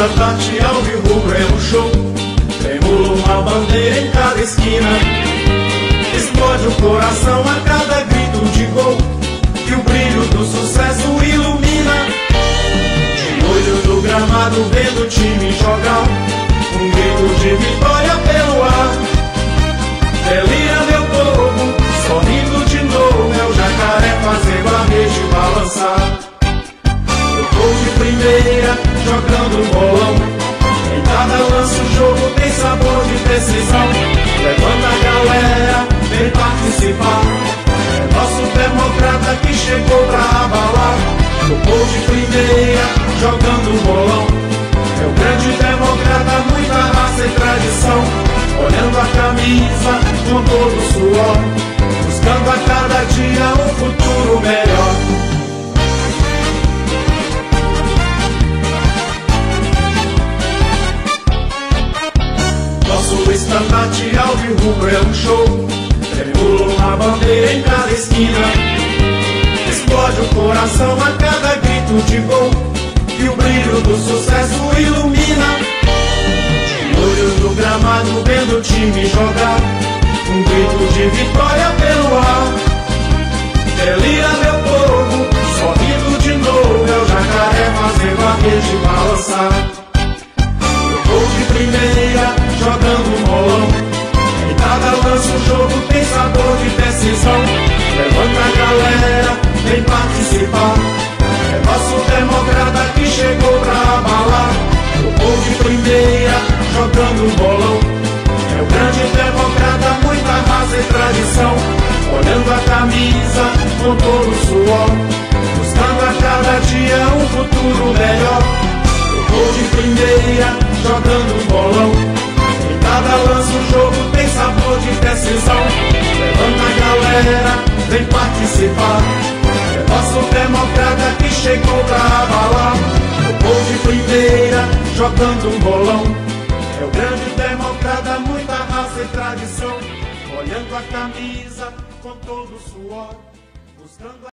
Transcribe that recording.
estandarte alvirrubro é um show. Tremula uma bandeira em cada esquina. Explode o coração a cada grito de gol. E o brilho do sucesso ilumina. De olho no gramado vendo o time jogando bolão. Em cada lance o jogo tem sabor de decisão Levanta a galera, vem participar. É nosso democrata que chegou pra abalar. O gol de primeira, jogando bolão. É o grande democrata, muita raça e tradição. Olhando a camisa com todo o suor. Buscando a cada dia Nosso estandarte alvirrubro é um show. Tremula uma bandeira em cada esquina. Explode o coração a cada grito de gol. E o brilho do sucesso ilumina. De olho no gramado vendo o time jogar. Um grito de vitória pelo ar. Delira meu povo, sorrindo de novo É o jacaré fazendo a rede jogando bolão. É o grande democrata, muita raça e tradição. Olhando a camisa com todo o suor. Buscando a cada dia um futuro melhor. Gol de primeira, jogando bolão. Em cada lance o jogo tem sabor de decisão. Levanta a galera, vem participar. É nosso democrata que chegou pra abalar. O gol de primeira, jogando bolão É o grande democrata, muita raça e tradição Olhando a camisa com todo o suor Buscando a